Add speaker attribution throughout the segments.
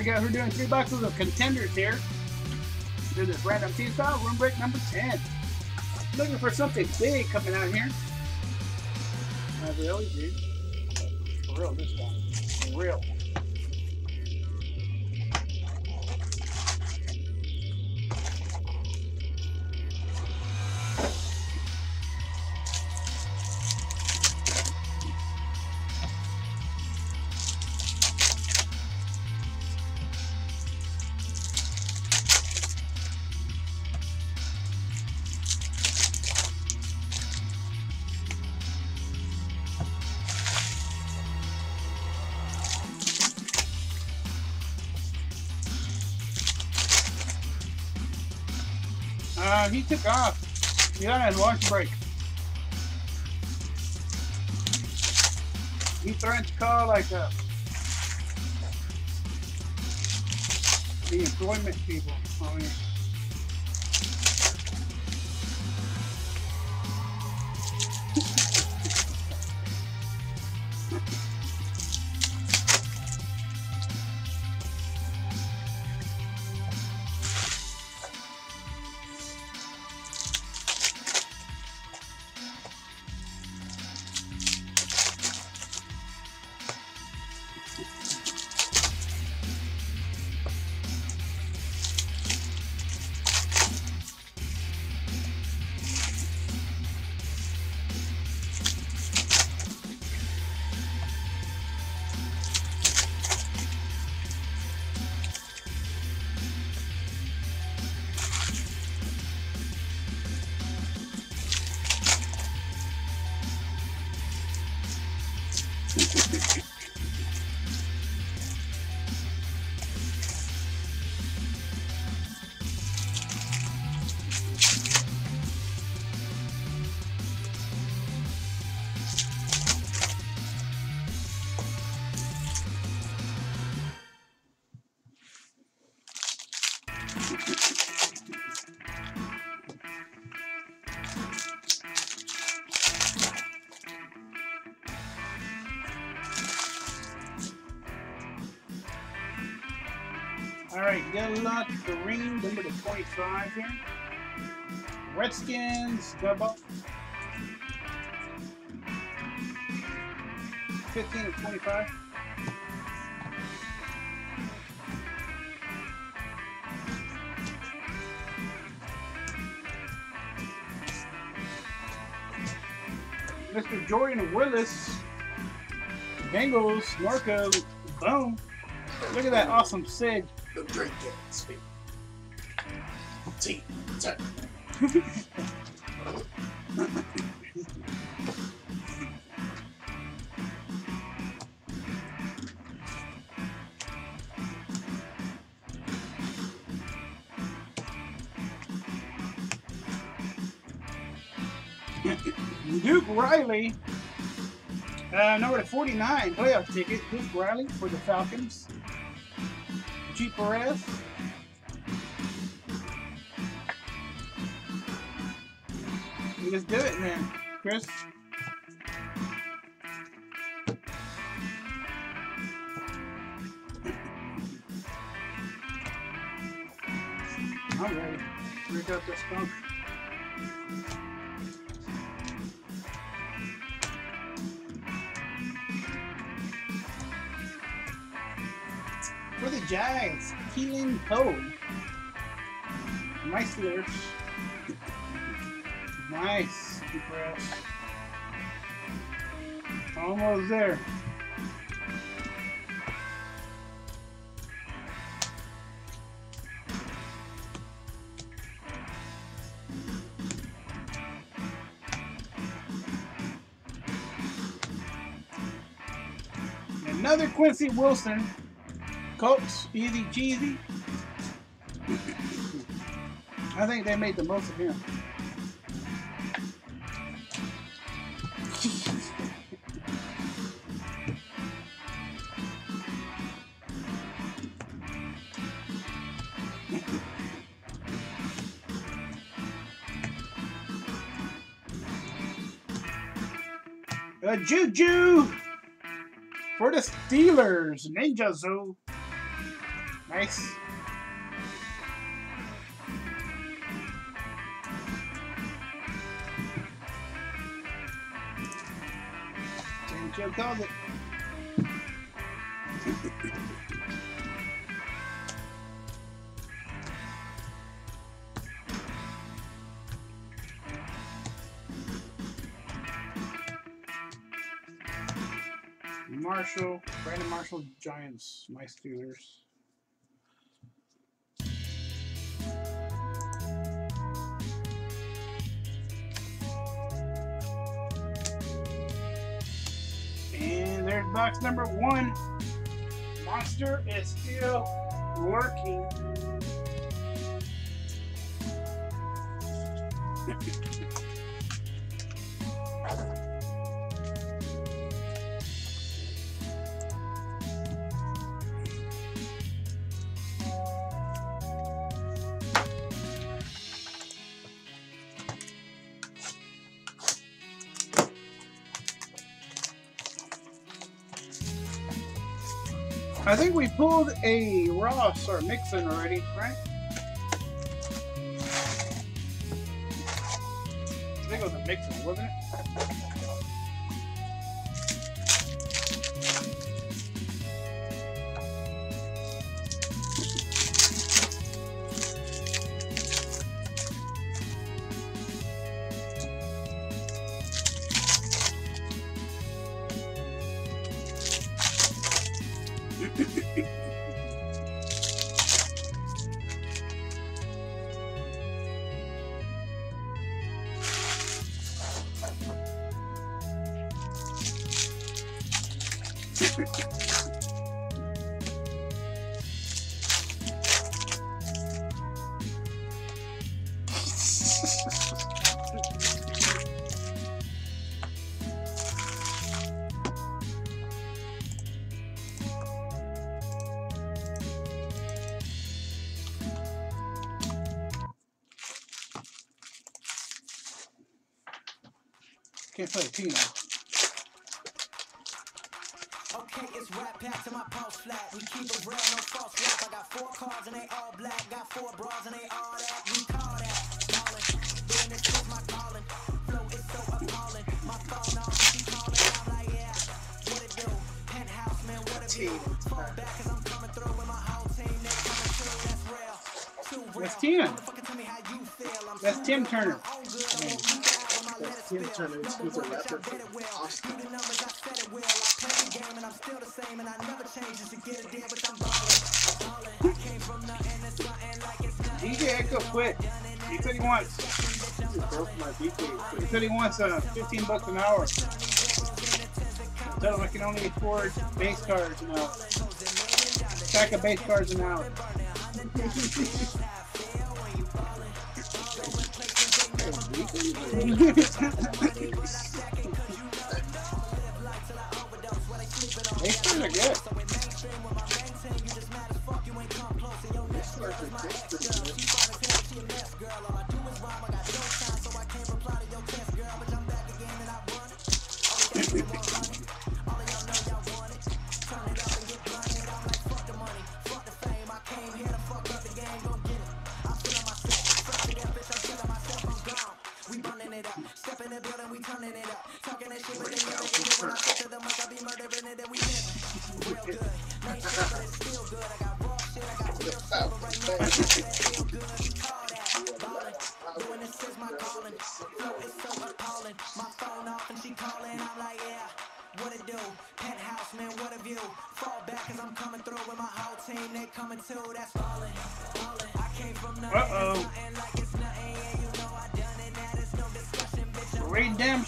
Speaker 1: Alright guys, we're doing three boxes of contenders here. Do this random team style, room break number 10. Looking for something big coming out here. As we always do. For real this time. For real. Uh, he took off. He on his lunch break. He threatened to call like uh, the employment people. I mean, number to 25 here. Redskins, double. 15 to 25. Mr. Jordan Willis, Bengals, Marco, boom. Look at that awesome Sig.
Speaker 2: The drink. See. Check.
Speaker 1: Duke Riley, uh, number to 49, playoff ticket. Duke Riley for the Falcons. G. Perez. Just do it, man. Chris. Ready. Rig up this skunk. For the Giants, Keelan Cole. Nice lyrics. Nice. Deep. Almost there. Another Quincy Wilson. Colts, easy cheesy. I think they made the most of him. A Juju for the Steelers, Ninja Zoo. Nice. Joe called it. Marshall, Brandon Marshall, Giants, my Steelers. Box number one. Monster is still working. I think we pulled a Ross or Mixon already, right? I think it was a Mixon, wasn't it? Can't play T now.
Speaker 2: Okay, it's rap pack to my pulse flat. We keep it real, no false rap. I got four cars and they all black. Got four bras and they all that. We call that ballin'. Doing this is my calling. Flow is so appalling. My phone off, she calling. I'm like, yeah, what it do? Penthouse, man, what a view. Fall back cause I'm coming through with my whole team. They coming through, that's real. Too real.
Speaker 1: That's Tina.
Speaker 2: Tell me how you feel. I'm
Speaker 1: That's Tim Turner.
Speaker 2: on good. I won't keep it out when my letters
Speaker 3: Tim
Speaker 2: spill.
Speaker 3: Turner, he's
Speaker 2: Number
Speaker 3: a rapper
Speaker 2: bitch, I bet it
Speaker 3: from
Speaker 2: will.
Speaker 3: Austin.
Speaker 2: Do the numbers, I said it will. I play the game and I'm still the same and I never change to get it there, but I'm ballin'. Ballin'. I came from nothing to something like it's nothing.
Speaker 1: DJ Echo quit. He said he wants.
Speaker 3: He broke my BK.
Speaker 1: He said he wants uh, 15 bucks an hour. Tell him I can only afford base cards now. Stack of base cards an hour. Base cards are good.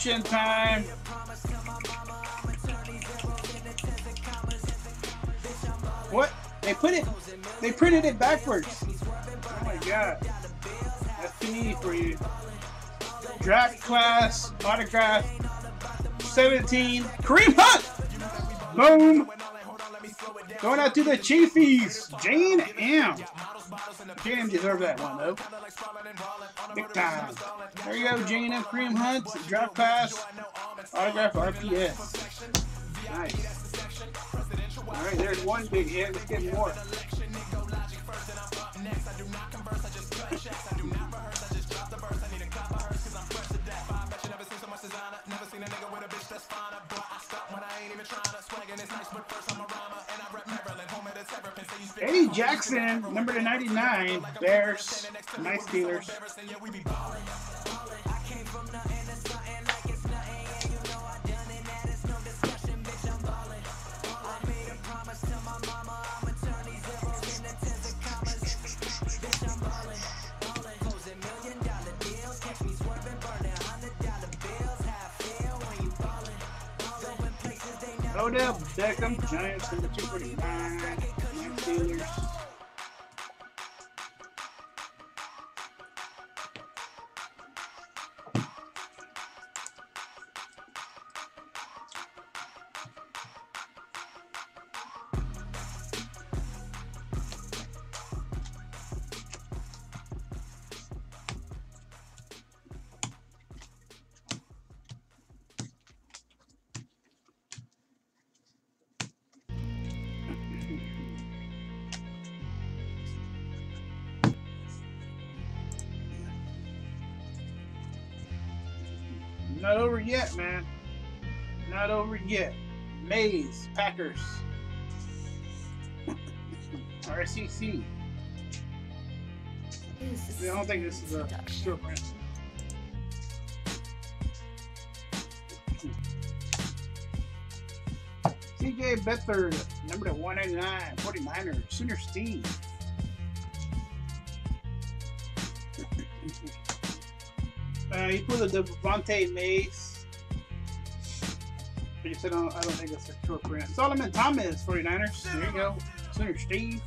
Speaker 2: Bitch, I'm ballin'.
Speaker 1: What? They put it. They printed it backwards. Oh my god. That's Panini for you. Draft class autograph 17. Kareem Hunt. Boom. Going out to the Chiefies, Jane M. Jane M deserved that one, though. Big time. There you go, Jane M. Kareem Hunt, Draft Class, Autograph RPS. Nice. All right, there's one big hit. Let's get more.
Speaker 4: never seen a nigga with a
Speaker 5: bitch that's fine. Boy, I
Speaker 4: stop
Speaker 5: when I ain't even trying
Speaker 4: to swag,
Speaker 5: and it's nice, but first I'm around.
Speaker 1: Eddie Jackson, number to 99, Bears. Nice Steelers. Odell Beckham, Giants, number 249, Nice Not over yet, man. Not over yet. Mays, Packers. RSCC. I don't think this is a short print. CJ Beathard, number to 199, 49ers, Sooner Steve. He put the Devante Mays. But you said, I don't, think it's a short print. Solomon Thomas, 49ers. There you go. Sooner Steve.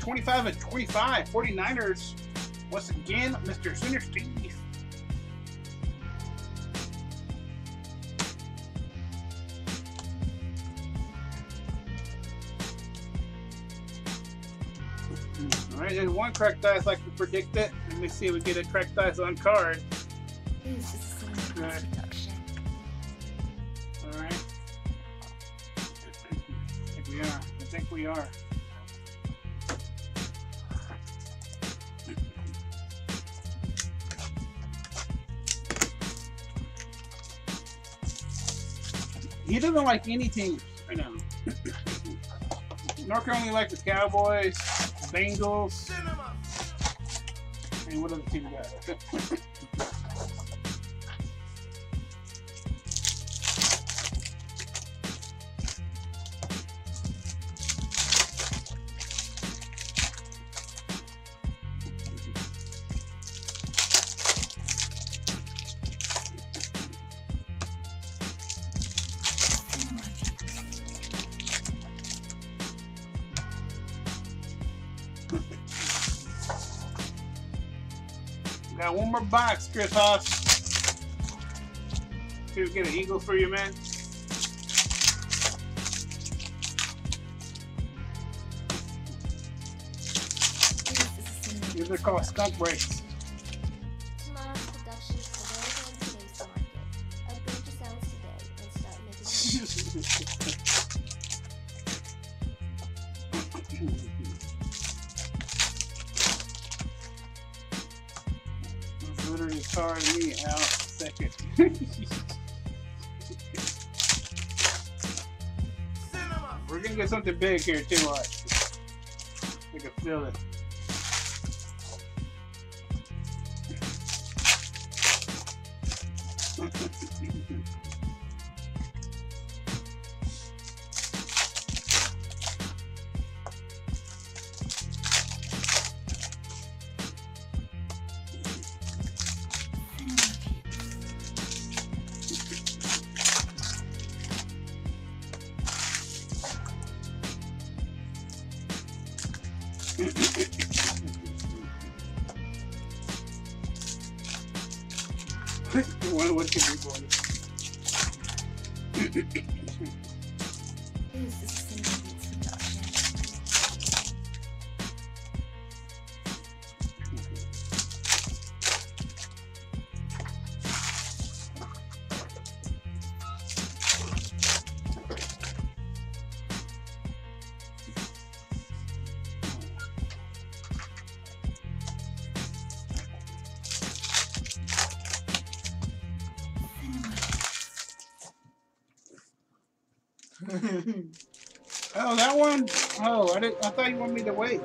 Speaker 1: 25 and 25. 49ers. Once again, Mr. Sooner Steve. All right, there's one cracked dice like we predicted. Let me see if we get a cracked dice on card. Right. All right. I think we are. I think we are. He doesn't like any teams right now. North Carolina likes the Cowboys, Bengals, and what other team got? Got one more box, Chris Haas. We get an eagle for you, man. These are called skunk breaks. Something big here too, watch. I can feel it. Oh, that one? Oh, I didn't. I thought you wanted me to wait.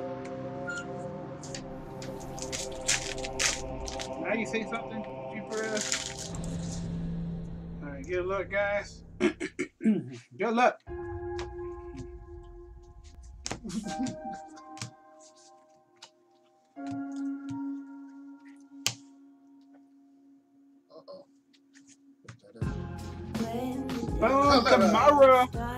Speaker 1: Now you say something, Super. All right, good luck, guys. good luck. Boom,
Speaker 6: oh, tomorrow.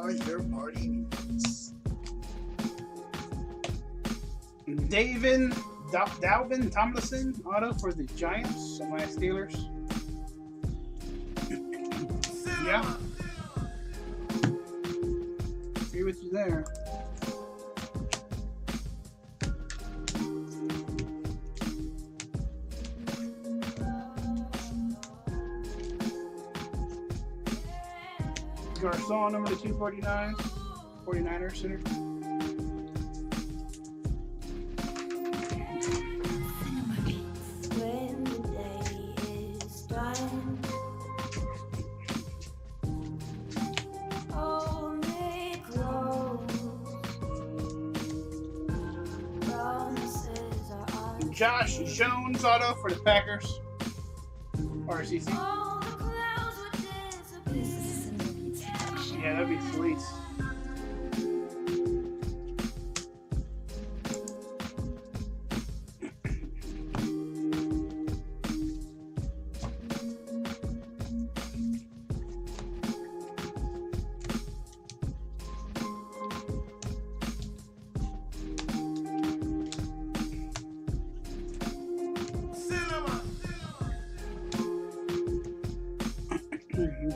Speaker 6: All your party needs.
Speaker 1: David Dal- Dalvin Tomlinson auto for the Giants. My Steelers. yeah. Agree with you there.
Speaker 7: Hold me close. Promises are ours.
Speaker 1: Josh Jones auto for the Packers. RCC.
Speaker 7: Disappear.
Speaker 1: Yeah,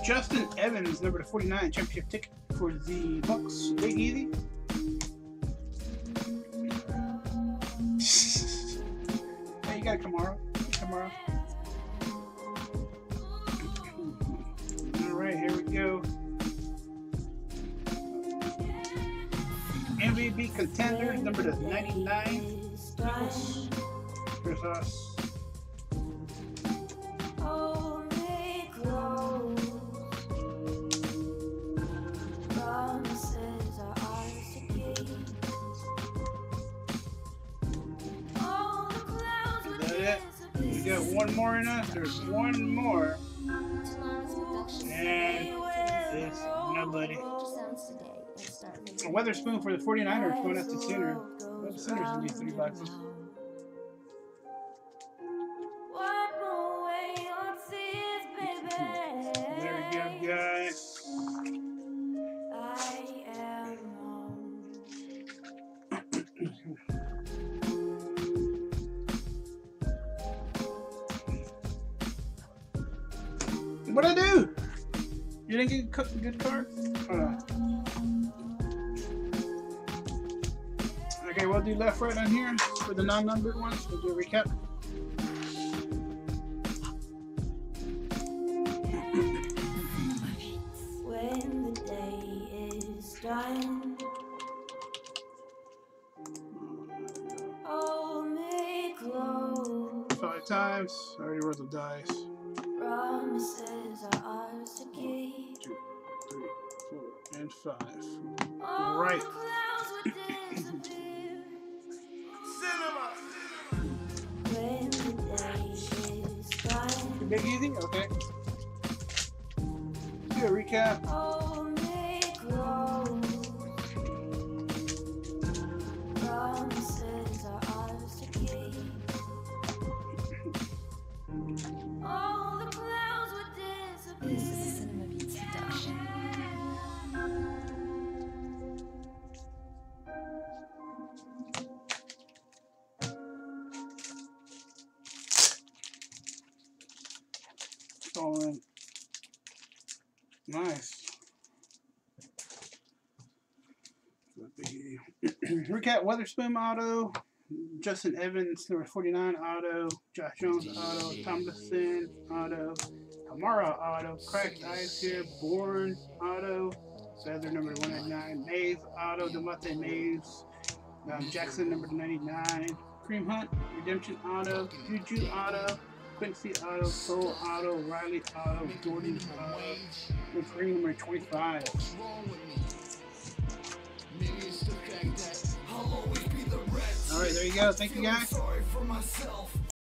Speaker 1: Justin Evans, number to 49, championship ticket for the Bucs. Big Easy. More in us. There's one more. And it's nobody. A
Speaker 8: making
Speaker 1: Witherspoon for the 49ers going out to Sinner. Well, Sinner's in these three boxes. What'd I do? You didn't get a good card? On. Okay, we'll do left right on here for the non-numbered ones. We'll do a recap.
Speaker 7: When the day is done, hold me close.
Speaker 1: Five times. I already rolled the dice. Big easy? Okay. Do a recap. Oh. Nice. Recap Witherspoon auto, Justin Evans number 49 auto, Josh Jones auto, Tomlinson auto, Kamara auto, Cracked Ice here, Bourne auto, Beathard number 199, Mays auto, Devante Mays, um, Jackson number 99, Kareem Hunt, Redemption auto, Juju auto, Quincy auto, Soul auto, Riley auto, Jordan and Green number 25. Alright, there you go. Thank you guys.
Speaker 2: Sorry for myself.